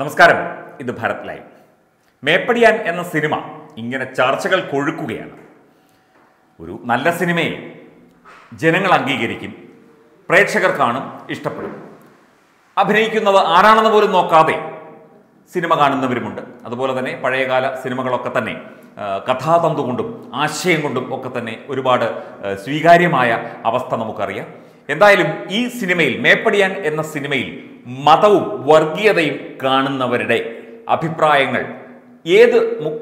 നമസ്കാരം. ഇത് ഭരത് ലൈവ്. മേപ്പടിയാൻ എന്ന സിനിമ ഇങ്ങനെ ചർച്ചകൾ കൊഴുക്കുകയാണ്. ഒരു നല്ല സിനിമയെ ജനങ്ങൾ അംഗീകരിക്കും പ്രേക്ഷകർ കാണും ഇഷ്ടപ്പെടും. അഭിനയിക്കുന്നത് ആരാണെന്ന് പോലും നോക്കാതെ സിനിമ കാണുന്നവരുമുണ്ട്. അതുപോലെ തന്നെ പഴയകാല സിനിമകളൊക്കെ തന്നെ കഥാതന്തു കൊണ്ടും ആശയം കൊണ്ടും ഒക്കെ തന്നെ ഒരുപാട് സ്വീകാര്യമായ അവസ്ഥ നമുക്കറിയാം. എന്തായാലും ഈ സിനിമയിൽ മേപ്പടിയാൻ എന്ന സിനിമയിൽ മതവും വർഗീയതയും കാണുന്നവരുടെ അഭിപ്രായങ്ങൾ ഏത്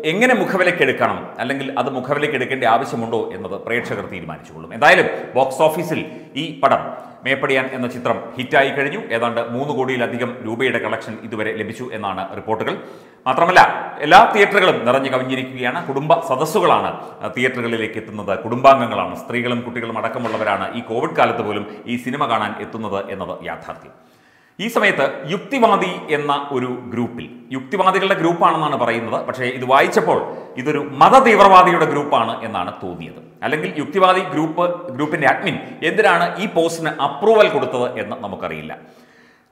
എങ്ങനെ മുഖവിലക്കെടുക്കണം അല്ലെങ്കിൽ അത് മുഖവിലക്കെടുക്കേണ്ട ആവശ്യമുണ്ടോ എന്നത് പ്രേക്ഷകർ തീരുമാനിച്ചുകൊള്ളും. എന്തായാലും ബോക്സ് ഓഫീസിൽ ഈ പടം മേപ്പടിയാൻ എന്ന ചിത്രം ഹിറ്റായി കഴിഞ്ഞു. ഏതാണ്ട് മൂന്ന് കോടിയിലധികം രൂപയുടെ കളക്ഷൻ ഇതുവരെ ലഭിച്ചു എന്നാണ് റിപ്പോർട്ടുകൾ. മാത്രമല്ല എല്ലാ തിയേറ്ററുകളും നിറഞ്ഞു കവിഞ്ഞിരിക്കുകയാണ്. കുടുംബ സദസ്സുകളാണ് തിയേറ്ററുകളിലേക്ക് എത്തുന്നത്. കുടുംബാംഗങ്ങളാണ്. സ്ത്രീകളും കുട്ടികളും അടക്കമുള്ളവരാണ് ഈ കോവിഡ് കാലത്ത് പോലും ഈ സിനിമ കാണാൻ എത്തുന്നത് എന്നത് യാഥാർത്ഥ്യം. ഈ സമയത്ത് യുക്തിവാദി എന്ന ഒരു ഗ്രൂപ്പിൽ യുക്തിവാദികളുടെ ഗ്രൂപ്പാണെന്നാണ് പറയുന്നത് പക്ഷേ ഇത് വായിച്ചപ്പോൾ ഇതൊരു മതതീവ്രവാദിയുടെ ഗ്രൂപ്പാണ് എന്നാണ് തോന്നിയത്. അല്ലെങ്കിൽ യുക്തിവാദി ഗ്രൂപ്പ് ഗ്രൂപ്പിന്റെ അഡ്മിൻ എന്തിനാണ് ഈ പോസ്റ്റിന് അപ്രൂവൽ കൊടുത്തത് എന്ന് നമുക്കറിയില്ല.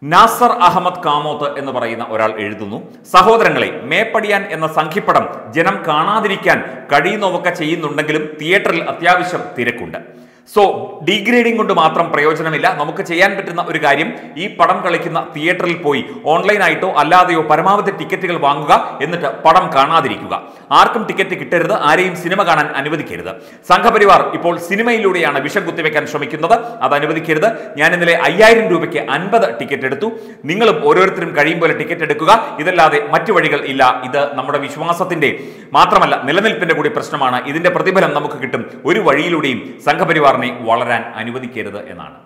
നാസർ അഹമ്മദ് കാമോത്ത് എന്ന് പറയുന്ന ഒരാൾ എഴുതുന്നു സഹോദരങ്ങളെ മേപ്പടിയാൻ എന്ന സംഖ്യപ്പടം ജനം കാണാതിരിക്കാൻ കഴിയുന്നതൊക്കെ ചെയ്യുന്നുണ്ടെങ്കിലും തിയേറ്ററിൽ അത്യാവശ്യം തിരക്കുണ്ട്. സോ ഡീഗ്രേഡിംഗ് കൊണ്ട് മാത്രം പ്രയോജനമില്ല. നമുക്ക് ചെയ്യാൻ പറ്റുന്ന ഒരു കാര്യം ഈ പടം കളിക്കുന്ന തിയേറ്ററിൽ പോയി ഓൺലൈനായിട്ടോ അല്ലാതെയോ പരമാവധി ടിക്കറ്റുകൾ വാങ്ങുക എന്നിട്ട് പടം കാണാതിരിക്കുക. ആർക്കും ടിക്കറ്റ് കിട്ടരുത് ആരെയും സിനിമ കാണാൻ അനുവദിക്കരുത്. സംഘപരിവാർ ഇപ്പോൾ സിനിമയിലൂടെയാണ് വിഷം കുത്തിവെക്കാൻ ശ്രമിക്കുന്നത്. അത് അനുവദിക്കരുത്. ഞാൻ ഇന്നലെ അയ്യായിരം രൂപയ്ക്ക് അൻപത് ടിക്കറ്റ് എടുത്തു. നിങ്ങളും ഓരോരുത്തരും കഴിയും പോലെ ടിക്കറ്റ് എടുക്കുക. ഇതല്ലാതെ മറ്റു വഴികൾ ഇല്ല. ഇത് നമ്മുടെ വിശ്വാസത്തിന്റെ മാത്രമല്ല നിലനിൽപ്പിന്റെ കൂടി പ്രശ്നമാണ്. ഇതിന്റെ പ്രതിഫലം നമുക്ക് കിട്ടും. ഒരു വഴിയിലൂടെയും സംഘപരിവാറിനെ വളരാൻ അനുവദിക്കരുത് എന്നാണ്.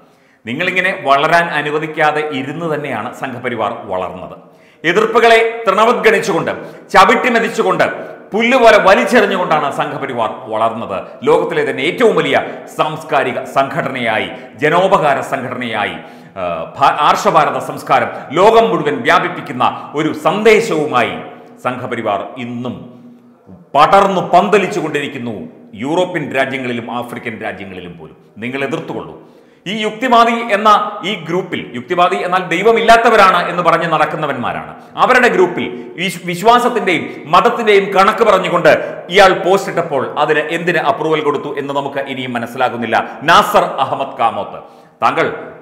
നിങ്ങളിങ്ങനെ വളരാൻ അനുവദിക്കാതെ ഇരുന്ന് തന്നെയാണ് സംഘപരിവാർ വളർന്നത്. എതിർപ്പുകളെ തൃണവത്ഗണിച്ചുകൊണ്ട് ചവിട്ടി മെതിച്ചുകൊണ്ട് പുല്ലുപോലെ വലിച്ചെറിഞ്ഞുകൊണ്ടാണ് സംഘപരിവാർ വളർന്നത്. ലോകത്തിലെ തന്നെ ഏറ്റവും വലിയ സാംസ്കാരിക സംഘടനയായി ജനോപകാര സംഘടനയായി ആർഷഭാരത സംസ്കാരം ലോകം മുഴുവൻ വ്യാപിപ്പിക്കുന്ന ഒരു സന്ദേശവുമായി സംഘപരിവാർ ഇന്നും പടർന്നു പന്തലിച്ചു കൊണ്ടിരിക്കുന്നു യൂറോപ്യൻ രാജ്യങ്ങളിലും ആഫ്രിക്കൻ രാജ്യങ്ങളിലും പോലും. നിങ്ങൾ എതിർത്തുകൊള്ളൂ. ഈ യുക്തിവാദി എന്ന ഈ ഗ്രൂപ്പിൽ യുക്തിവാദി എന്നാൽ ദൈവമില്ലാത്തവരാണ് എന്ന് പറഞ്ഞ് നടക്കുന്നവന്മാരാണ്. അവരുടെ ഗ്രൂപ്പിൽ വിശ്- വിശ്വാസത്തിന്റെയും മതത്തിന്റെയും കണക്ക് പറഞ്ഞുകൊണ്ട് ഇയാൾ പോസ്റ്റ് ഇട്ടപ്പോൾ അതിന് എന്തിന് അപ്രൂവൽ കൊടുത്തു എന്ന് നമുക്ക് ഇനിയും മനസ്സിലാകുന്നില്ല. നാസർ അഹമ്മദ് കാമോത്ത്. താങ്കൾ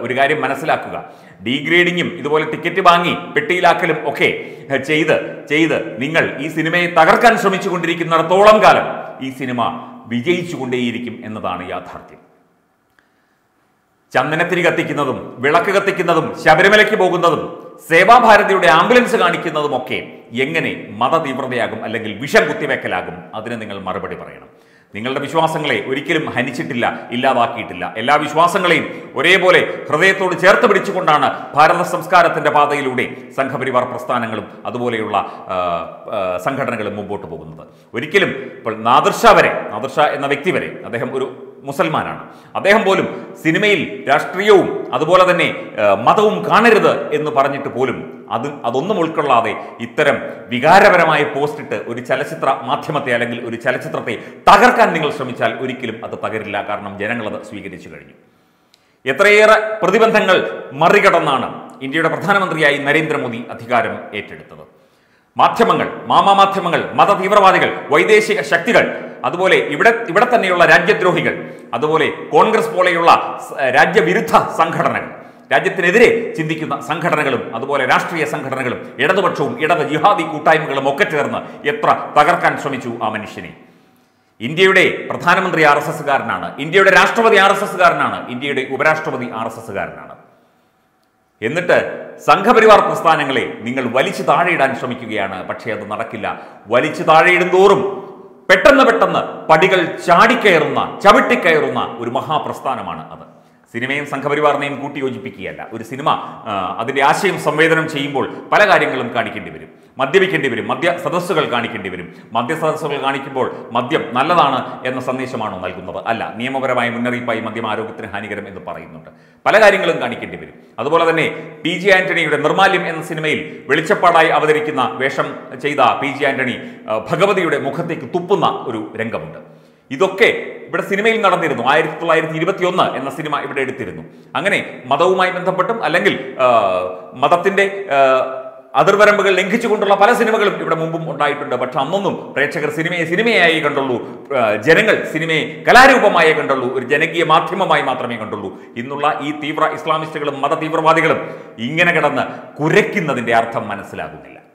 ഒരു കാര്യം മനസ്സിലാക്കുക. ഡീഗ്രേഡിങ്ങും ഇതുപോലെ ടിക്കറ്റ് വാങ്ങി പെട്ടിയിലാക്കലും ഒക്കെ ചെയ്ത് ചെയ്ത് നിങ്ങൾ ഈ സിനിമയെ തകർക്കാൻ ശ്രമിച്ചുകൊണ്ടിരിക്കുന്നിടത്തോളം കാലം ഈ സിനിമ വിജയിച്ചുകൊണ്ടേയിരിക്കും എന്നതാണ് യാഥാർത്ഥ്യം. ചന്ദനത്തിന് കത്തിക്കുന്നതും വിളക്ക് കത്തിക്കുന്നതും ശബരിമലയ്ക്ക് പോകുന്നതും സേവാഭാരതിയുടെ ആംബുലൻസ് കാണിക്കുന്നതും ഒക്കെ എങ്ങനെ മതതീവ്രതയാകും അല്ലെങ്കിൽ വിഷം കുത്തിവെക്കലാകും അതിന് നിങ്ങൾ മറുപടി പറയണം. നിങ്ങളുടെ വിശ്വാസങ്ങളെ ഒരിക്കലും ഹനിച്ചിട്ടില്ല ഇല്ലാതാക്കിയിട്ടില്ല. എല്ലാ വിശ്വാസങ്ങളെയും ഒരേപോലെ ഹൃദയത്തോട് ചേർത്ത് പിടിച്ചുകൊണ്ടാണ് ഭാരത സംസ്കാരത്തിന്റെ പാതയിലൂടെ സംഘപരിവാർ പ്രസ്ഥാനങ്ങളും അതുപോലെയുള്ള സംഘടനകളും മുമ്പോട്ട് പോകുന്നത്. ഒരിക്കലും ഇപ്പോൾ നാദർഷ വരെ നാദർഷ എന്ന വ്യക്തി വരെ അദ്ദേഹം ഒരു മുസൽമാനാണ്. അദ്ദേഹം പോലും സിനിമയിൽ രാഷ്ട്രീയവും അതുപോലെ തന്നെ മതവും കാണരുത് എന്ന് പറഞ്ഞിട്ട് പോലും അത് അതൊന്നും ഉൾക്കൊള്ളാതെ ഇത്തരം വികാരപരമായ പോസ്റ്റ് ഇട്ട് ഒരു ചലച്ചിത്ര മാധ്യമത്തെ അല്ലെങ്കിൽ ഒരു ചലച്ചിത്രത്തെ തകർക്കാൻ നിങ്ങൾ ശ്രമിച്ചാൽ ഒരിക്കലും അത് തകരില്ല. കാരണം ജനങ്ങളത് സ്വീകരിച്ചു കഴിഞ്ഞു. എത്രയേറെ പ്രതിബന്ധങ്ങൾ മറികടന്നാണ് ഇന്ത്യയുടെ പ്രധാനമന്ത്രിയായി നരേന്ദ്രമോദി അധികാരം ഏറ്റെടുത്തത്. മാധ്യമങ്ങൾ മാമാമാധ്യമങ്ങൾ മതതീവ്രവാദികൾ വൈദേശിക ശക്തികൾ അതുപോലെ ഇവിടെ ഇവിടെ തന്നെയുള്ള രാജ്യദ്രോഹികൾ അതുപോലെ കോൺഗ്രസ് പോലെയുള്ള രാജ്യവിരുദ്ധ സംഘടനകൾ രാജ്യത്തിനെതിരെ ചിന്തിക്കുന്ന സംഘടനകളും അതുപോലെ രാഷ്ട്രീയ സംഘടനകളും ഇടതുപക്ഷവും ഇടത് ജിഹാദി കൂട്ടായ്മകളും ഒക്കെ ചേർന്ന് എത്ര തകർക്കാൻ ശ്രമിച്ചു ആ മനുഷ്യനെ. ഇന്ത്യയുടെ പ്രധാനമന്ത്രി ആർ എസ് എസ്സുകാരനാണ് ഇന്ത്യയുടെ രാഷ്ട്രപതി ആർ എസ് എസ്സുകാരനാണ് ഇന്ത്യയുടെ ഉപരാഷ്ട്രപതി ആർ എസ് എസ്സുകാരനാണ്. എന്നിട്ട് സംഘപരിവാർ പ്രസ്ഥാനങ്ങളെ നിങ്ങൾ വലിച്ചു താഴെയിടാൻ ശ്രമിക്കുകയാണ് പക്ഷേ അത് നടക്കില്ല. വലിച്ചു താഴെയിടും തോറും പെട്ടെന്ന് പെട്ടെന്ന് പടികൾ ചാടിക്കയറുന്ന ചവിട്ടിക്കയറുന്ന ഒരു മഹാപ്രസ്ഥാനമാണ് അത്. സിനിമയും സംഘപരിവാറിനെയും കൂട്ടിയോജിപ്പിക്കുകയല്ല. ഒരു സിനിമ അതിന്റെ ആശയം സംവേദനം ചെയ്യുമ്പോൾ പല കാര്യങ്ങളും കാണിക്കേണ്ടി വരും. മദ്യപിക്കേണ്ടി വരും മദ്യ സദസ്സുകൾ കാണിക്കേണ്ടി വരും. മദ്യ സദസ്സുകൾ കാണിക്കുമ്പോൾ മദ്യം നല്ലതാണ് എന്ന സന്ദേശമാണോ നൽകുന്നത്? അല്ല നിയമപരമായ മുന്നറിയിപ്പായി മദ്യം ആരോഗ്യത്തിന് ഹാനികരം എന്ന് പറയുന്നുണ്ട്. പല കാര്യങ്ങളും കാണിക്കേണ്ടി വരും. അതുപോലെ തന്നെ പി ജി ആന്റണിയുടെ നിർമാല്യം എന്ന സിനിമയിൽ വെളിച്ചപ്പാടായി അവതരിക്കുന്ന വേഷം ചെയ്ത പി ജി ആന്റണി ഭഗവതിയുടെ മുഖത്തേക്ക് തുപ്പുന്ന ഒരു രംഗമുണ്ട്. ഇതൊക്കെ ഇവിടെ സിനിമയിൽ നടന്നിരുന്നു. ആയിരത്തി തൊള്ളായിരത്തി ഇരുപത്തി ഒന്ന് എന്ന സിനിമ ഇവിടെ എടുത്തിരുന്നു. അങ്ങനെ മതവുമായി ബന്ധപ്പെട്ടും അല്ലെങ്കിൽ മതത്തിന്റെ അതിർവരമ്പുകൾ ലംഘിച്ചുകൊണ്ടുള്ള പല സിനിമകളും ഇവിടെ മുമ്പും ഉണ്ടായിട്ടുണ്ട്. പക്ഷെ അന്നൊന്നും പ്രേക്ഷകർ സിനിമയെ സിനിമയായി കണ്ടുള്ളൂ. ജനങ്ങൾ സിനിമയെ കലാരൂപമായേ കണ്ടുള്ളൂ. ഒരു ജനകീയ മാധ്യമമായി മാത്രമേ കണ്ടുള്ളൂ. ഇന്നുള്ള ഈ തീവ്ര ഇസ്ലാമിസ്റ്റുകളും മത തീവ്രവാദികളും ഇങ്ങനെ കിടന്ന് കുരയ്ക്കുന്നതിന്റെ അർത്ഥം മനസ്സിലാകുന്നില്ല.